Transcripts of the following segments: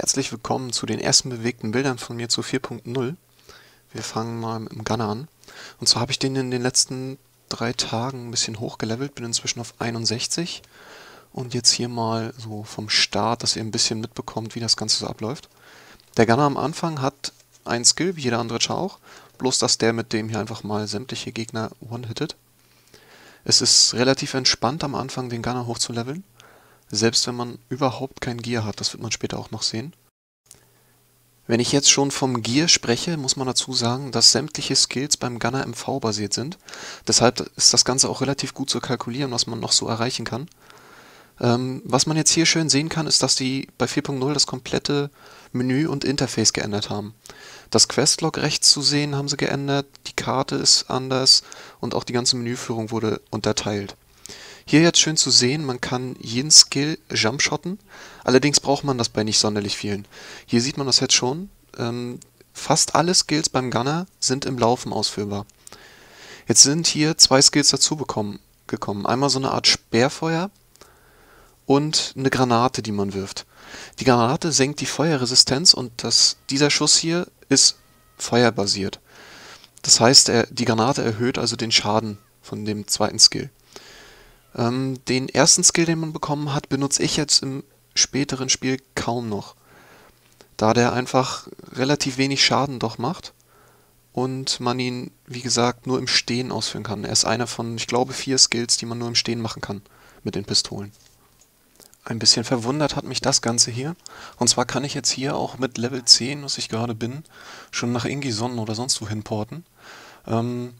Herzlich willkommen zu den ersten bewegten Bildern von mir zu 4.0. Wir fangen mal mit dem Gunner an. Und zwar habe ich den in den letzten drei Tagen ein bisschen hochgelevelt, bin inzwischen auf 61. Und jetzt hier mal so vom Start, dass ihr ein bisschen mitbekommt, wie das Ganze so abläuft. Der Gunner am Anfang hat ein Skill, wie jeder andere auch, bloß dass der mit dem hier einfach mal sämtliche Gegner one-hittet. Es ist relativ entspannt am Anfang, den Gunner hochzuleveln. Selbst wenn man überhaupt kein Gear hat, das wird man später auch noch sehen. Wenn ich jetzt schon vom Gear spreche, muss man dazu sagen, dass sämtliche Skills beim Gunner MV basiert sind. Deshalb ist das Ganze auch relativ gut zu kalkulieren, was man noch so erreichen kann. Ähm, was man jetzt hier schön sehen kann, ist, dass die bei 4.0 das komplette Menü und Interface geändert haben. Das Questlog rechts zu sehen haben sie geändert, die Karte ist anders und auch die ganze Menüführung wurde unterteilt. Hier jetzt schön zu sehen, man kann jeden Skill jumpshotten, allerdings braucht man das bei nicht sonderlich vielen. Hier sieht man das jetzt schon, ähm, fast alle Skills beim Gunner sind im Laufen ausführbar. Jetzt sind hier zwei Skills dazu bekommen, gekommen. Einmal so eine Art Sperrfeuer und eine Granate, die man wirft. Die Granate senkt die Feuerresistenz und das, dieser Schuss hier ist feuerbasiert. Das heißt, er, die Granate erhöht also den Schaden von dem zweiten Skill. Ähm, den ersten Skill, den man bekommen hat, benutze ich jetzt im späteren Spiel kaum noch. Da der einfach relativ wenig Schaden doch macht und man ihn, wie gesagt, nur im Stehen ausführen kann. Er ist einer von, ich glaube, vier Skills, die man nur im Stehen machen kann mit den Pistolen. Ein bisschen verwundert hat mich das Ganze hier. Und zwar kann ich jetzt hier auch mit Level 10, was ich gerade bin, schon nach Ingison oder sonst wo hinporten. Ähm,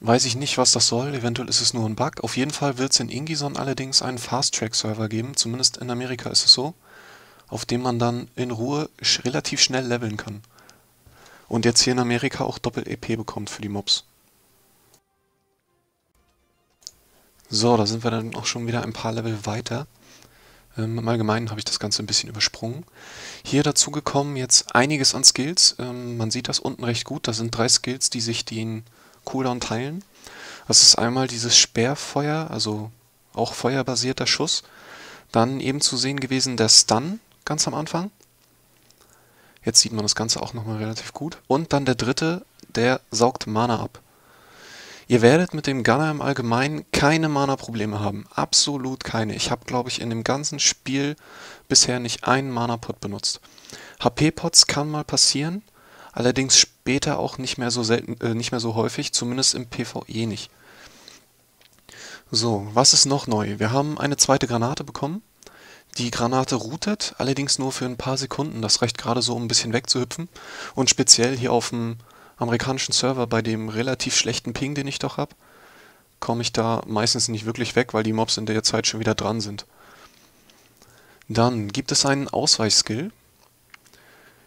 Weiß ich nicht, was das soll. Eventuell ist es nur ein Bug. Auf jeden Fall wird es in Ingison allerdings einen Fast-Track-Server geben. Zumindest in Amerika ist es so. Auf dem man dann in Ruhe sch relativ schnell leveln kann. Und jetzt hier in Amerika auch Doppel-EP bekommt für die Mobs. So, da sind wir dann auch schon wieder ein paar Level weiter. Ähm, Im Allgemeinen habe ich das Ganze ein bisschen übersprungen. Hier dazu gekommen jetzt einiges an Skills. Ähm, man sieht das unten recht gut. Da sind drei Skills, die sich den Cooldown teilen. Das ist einmal dieses Sperrfeuer, also auch feuerbasierter Schuss. Dann eben zu sehen gewesen der Stun ganz am Anfang. Jetzt sieht man das Ganze auch nochmal relativ gut. Und dann der dritte, der saugt Mana ab. Ihr werdet mit dem Gunner im Allgemeinen keine Mana-Probleme haben. Absolut keine. Ich habe, glaube ich, in dem ganzen Spiel bisher nicht einen Mana-Pot benutzt. HP-Pots kann mal passieren, allerdings später auch nicht mehr so selten, äh, nicht mehr so häufig, zumindest im PvE nicht. So, was ist noch neu? Wir haben eine zweite Granate bekommen. Die Granate routet, allerdings nur für ein paar Sekunden. Das reicht gerade so, um ein bisschen wegzuhüpfen. Und speziell hier auf dem amerikanischen Server, bei dem relativ schlechten Ping, den ich doch habe, komme ich da meistens nicht wirklich weg, weil die Mobs in der Zeit schon wieder dran sind. Dann gibt es einen Ausweichskill.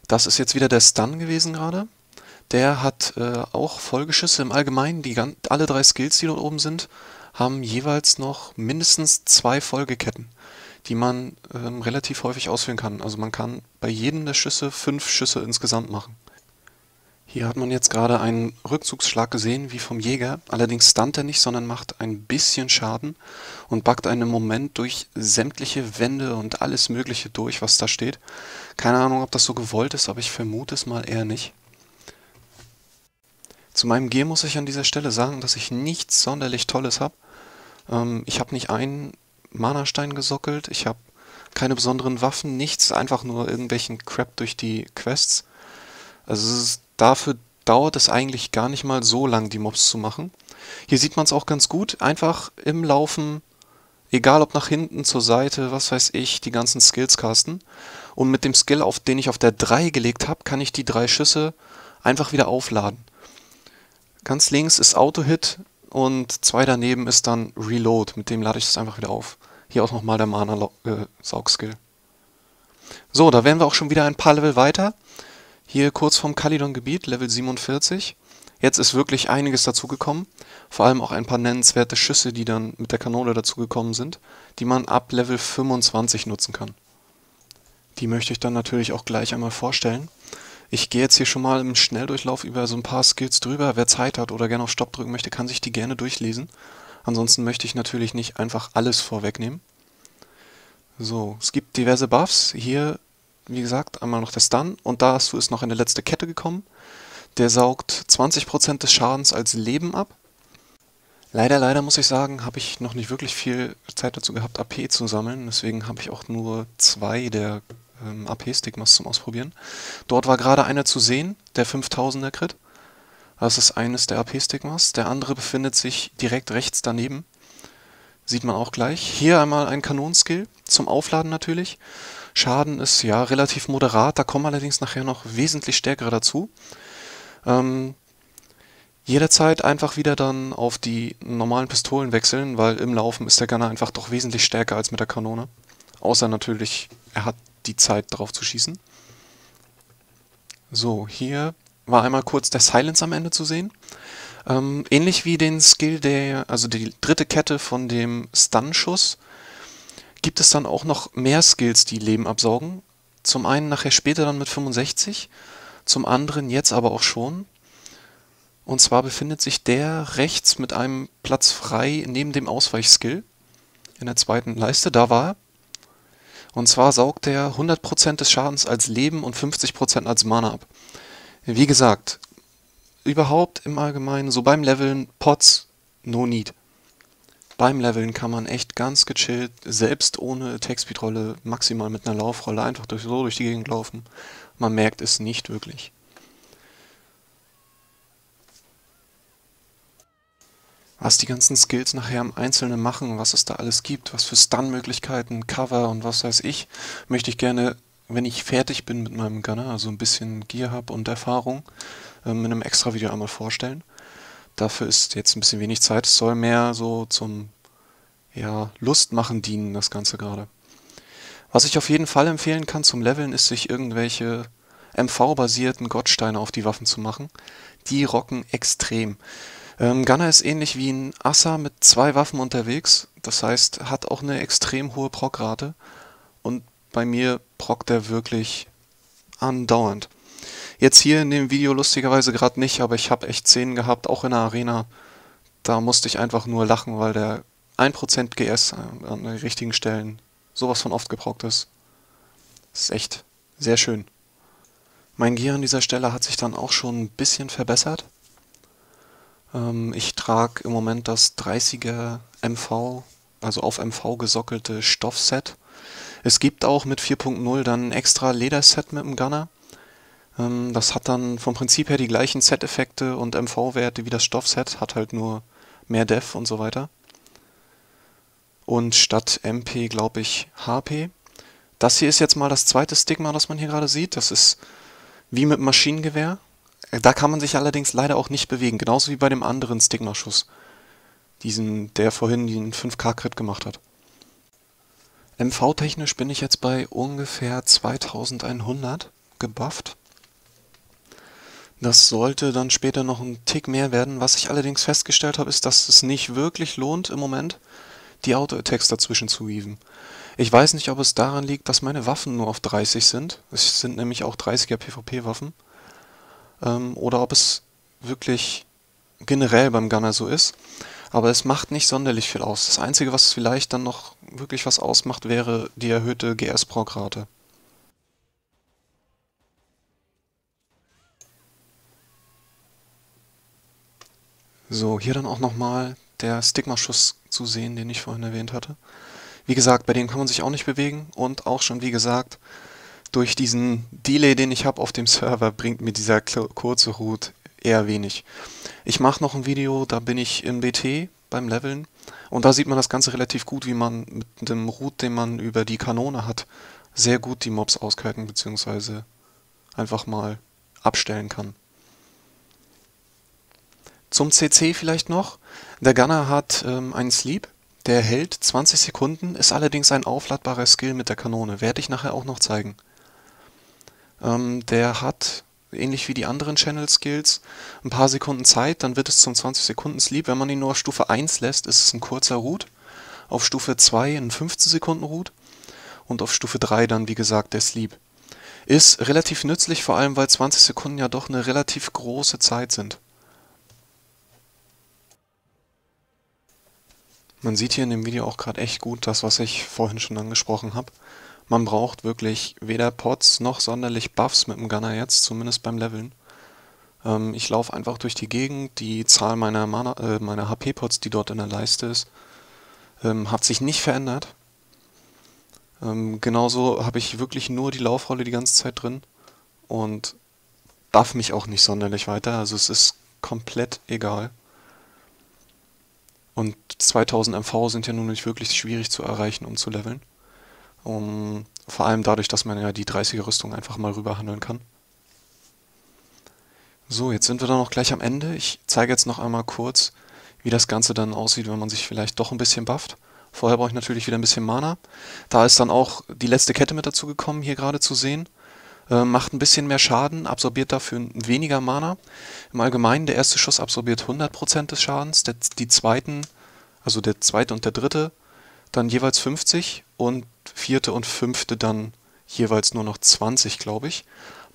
Das ist jetzt wieder der Stun gewesen gerade. Der hat äh, auch Folgeschüsse im Allgemeinen. Die, alle drei Skills, die dort oben sind, haben jeweils noch mindestens zwei Folgeketten, die man ähm, relativ häufig ausführen kann. Also man kann bei jedem der Schüsse fünf Schüsse insgesamt machen. Hier hat man jetzt gerade einen Rückzugsschlag gesehen, wie vom Jäger. Allerdings stunt er nicht, sondern macht ein bisschen Schaden und backt einen Moment durch sämtliche Wände und alles mögliche durch, was da steht. Keine Ahnung, ob das so gewollt ist, aber ich vermute es mal eher nicht. Zu meinem Gear muss ich an dieser Stelle sagen, dass ich nichts sonderlich Tolles habe. Ähm, ich habe nicht einen Mana-Stein gesockelt, ich habe keine besonderen Waffen, nichts, einfach nur irgendwelchen Crap durch die Quests. Also es ist Dafür dauert es eigentlich gar nicht mal so lang, die Mobs zu machen. Hier sieht man es auch ganz gut. Einfach im Laufen, egal ob nach hinten, zur Seite, was weiß ich, die ganzen Skills casten. Und mit dem Skill, auf den ich auf der 3 gelegt habe, kann ich die drei Schüsse einfach wieder aufladen. Ganz links ist Auto-Hit und zwei daneben ist dann Reload. Mit dem lade ich es einfach wieder auf. Hier auch nochmal der Mana-Saug-Skill. So, da wären wir auch schon wieder ein paar Level weiter. Hier kurz vorm Kalidon-Gebiet, Level 47. Jetzt ist wirklich einiges dazugekommen. Vor allem auch ein paar nennenswerte Schüsse, die dann mit der Kanone dazugekommen sind, die man ab Level 25 nutzen kann. Die möchte ich dann natürlich auch gleich einmal vorstellen. Ich gehe jetzt hier schon mal im Schnelldurchlauf über so ein paar Skills drüber. Wer Zeit hat oder gerne auf Stopp drücken möchte, kann sich die gerne durchlesen. Ansonsten möchte ich natürlich nicht einfach alles vorwegnehmen. So, es gibt diverse Buffs. Hier wie gesagt, einmal noch der Stun und dazu ist noch eine letzte Kette gekommen. Der saugt 20% des Schadens als Leben ab. Leider, leider muss ich sagen, habe ich noch nicht wirklich viel Zeit dazu gehabt, AP zu sammeln. Deswegen habe ich auch nur zwei der ähm, AP-Stigmas zum Ausprobieren. Dort war gerade einer zu sehen, der 5000er Crit. Das ist eines der AP-Stigmas. Der andere befindet sich direkt rechts daneben. Sieht man auch gleich. Hier einmal ein Kanonskill zum Aufladen natürlich. Schaden ist ja relativ moderat, da kommen allerdings nachher noch wesentlich stärkere dazu. Ähm, jederzeit einfach wieder dann auf die normalen Pistolen wechseln, weil im Laufen ist der Gunner einfach doch wesentlich stärker als mit der Kanone. Außer natürlich, er hat die Zeit drauf zu schießen. So, hier war einmal kurz der Silence am Ende zu sehen. Ähm, ähnlich wie den Skill der, also die dritte Kette von dem Stun-Schuss, gibt es dann auch noch mehr Skills, die Leben absaugen. Zum einen nachher später dann mit 65, zum anderen jetzt aber auch schon. Und zwar befindet sich der rechts mit einem Platz frei neben dem Ausweichskill in der zweiten Leiste. Da war er. Und zwar saugt er 100% des Schadens als Leben und 50% als Mana ab. Wie gesagt, überhaupt im Allgemeinen, so beim Leveln, Pots, no need. Beim Leveln kann man echt ganz gechillt, selbst ohne Textbeat-Rolle, maximal mit einer Laufrolle, einfach durch, so durch die Gegend laufen. Man merkt es nicht wirklich. was die ganzen Skills nachher im Einzelnen machen, was es da alles gibt, was für Stun-Möglichkeiten, Cover und was weiß ich, möchte ich gerne, wenn ich fertig bin mit meinem Gunner, also ein bisschen Gear habe und Erfahrung, ähm, in einem extra Video einmal vorstellen. Dafür ist jetzt ein bisschen wenig Zeit. Es soll mehr so zum ja, Lustmachen dienen, das Ganze gerade. Was ich auf jeden Fall empfehlen kann zum Leveln, ist sich irgendwelche MV-basierten Gottsteine auf die Waffen zu machen. Die rocken extrem. Ähm, Gunner ist ähnlich wie ein Assa mit zwei Waffen unterwegs. Das heißt, hat auch eine extrem hohe Prockrate. Und bei mir prockt er wirklich andauernd. Jetzt hier in dem Video lustigerweise gerade nicht, aber ich habe echt Szenen gehabt, auch in der Arena. Da musste ich einfach nur lachen, weil der 1% GS an den richtigen Stellen sowas von oft gebraucht ist. Das ist echt sehr schön. Mein Gear an dieser Stelle hat sich dann auch schon ein bisschen verbessert. Ähm, ich trage im Moment das 30er MV, also auf MV gesockelte Stoffset. Es gibt auch mit 4.0 dann ein extra Lederset mit dem Gunner. Ähm, das hat dann vom Prinzip her die gleichen Set-Effekte und MV-Werte wie das Stoffset, hat halt nur mehr Def und so weiter. Und statt MP glaube ich HP. Das hier ist jetzt mal das zweite Stigma, das man hier gerade sieht. Das ist wie mit Maschinengewehr. Da kann man sich allerdings leider auch nicht bewegen, genauso wie bei dem anderen Stigma-Schuss. Diesen, der vorhin den 5K-Crit gemacht hat. MV-technisch bin ich jetzt bei ungefähr 2100 gebufft. Das sollte dann später noch ein Tick mehr werden. Was ich allerdings festgestellt habe, ist, dass es nicht wirklich lohnt im Moment, die Auto-Attacks dazwischen zu weaven. Ich weiß nicht, ob es daran liegt, dass meine Waffen nur auf 30 sind. Es sind nämlich auch 30er PvP-Waffen ähm, oder ob es wirklich generell beim Gunner so ist. Aber es macht nicht sonderlich viel aus. Das Einzige, was vielleicht dann noch wirklich was ausmacht, wäre die erhöhte GS-Prog-Rate. So, hier dann auch nochmal der Stigma-Schuss zu sehen, den ich vorhin erwähnt hatte. Wie gesagt, bei dem kann man sich auch nicht bewegen und auch schon, wie gesagt, durch diesen Delay, den ich habe auf dem Server, bringt mir dieser kurze Root eher wenig. Ich mache noch ein Video, da bin ich im BT beim Leveln und da sieht man das Ganze relativ gut, wie man mit dem Root, den man über die Kanone hat, sehr gut die Mobs auskirken bzw. einfach mal abstellen kann. Zum CC vielleicht noch. Der Gunner hat ähm, einen Sleep, der hält 20 Sekunden, ist allerdings ein aufladbarer Skill mit der Kanone. Werde ich nachher auch noch zeigen. Ähm, der hat, ähnlich wie die anderen Channel Skills, ein paar Sekunden Zeit, dann wird es zum 20 Sekunden Sleep. Wenn man ihn nur auf Stufe 1 lässt, ist es ein kurzer Root. Auf Stufe 2 ein 15 Sekunden Root. Und auf Stufe 3 dann, wie gesagt, der Sleep. Ist relativ nützlich, vor allem weil 20 Sekunden ja doch eine relativ große Zeit sind. Man sieht hier in dem Video auch gerade echt gut das, was ich vorhin schon angesprochen habe. Man braucht wirklich weder Pots noch sonderlich Buffs mit dem Gunner jetzt, zumindest beim Leveln. Ähm, ich laufe einfach durch die Gegend, die Zahl meiner, äh, meiner HP-Pots, die dort in der Leiste ist, ähm, hat sich nicht verändert. Ähm, genauso habe ich wirklich nur die Laufrolle die ganze Zeit drin und buff mich auch nicht sonderlich weiter, also es ist komplett egal. Und 2000 MV sind ja nun nicht wirklich schwierig zu erreichen, um zu leveln. Um, vor allem dadurch, dass man ja die 30er Rüstung einfach mal rüberhandeln kann. So, jetzt sind wir dann noch gleich am Ende. Ich zeige jetzt noch einmal kurz, wie das Ganze dann aussieht, wenn man sich vielleicht doch ein bisschen bufft. Vorher brauche ich natürlich wieder ein bisschen Mana. Da ist dann auch die letzte Kette mit dazu gekommen, hier gerade zu sehen. Äh, macht ein bisschen mehr Schaden, absorbiert dafür weniger Mana. Im Allgemeinen, der erste Schuss absorbiert 100% des Schadens, der, die zweiten, also der zweite und der dritte, dann jeweils 50 und vierte und fünfte dann jeweils nur noch 20, glaube ich.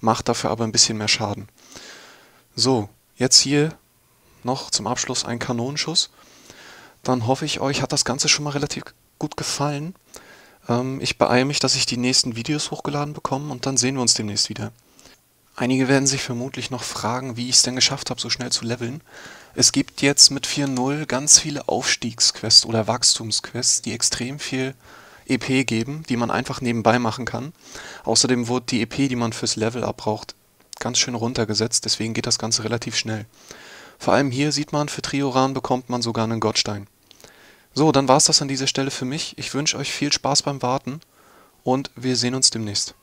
Macht dafür aber ein bisschen mehr Schaden. So, jetzt hier noch zum Abschluss ein Kanonenschuss. Dann hoffe ich, euch hat das Ganze schon mal relativ gut gefallen. Ähm, ich beeile mich, dass ich die nächsten Videos hochgeladen bekomme und dann sehen wir uns demnächst wieder. Einige werden sich vermutlich noch fragen, wie ich es denn geschafft habe, so schnell zu leveln. Es gibt jetzt mit 4.0 ganz viele Aufstiegsquests oder Wachstumsquests, die extrem viel EP geben, die man einfach nebenbei machen kann. Außerdem wurde die EP, die man fürs Level-Up braucht, ganz schön runtergesetzt, deswegen geht das Ganze relativ schnell. Vor allem hier sieht man, für Trioran bekommt man sogar einen Gottstein. So, dann war es das an dieser Stelle für mich. Ich wünsche euch viel Spaß beim Warten und wir sehen uns demnächst.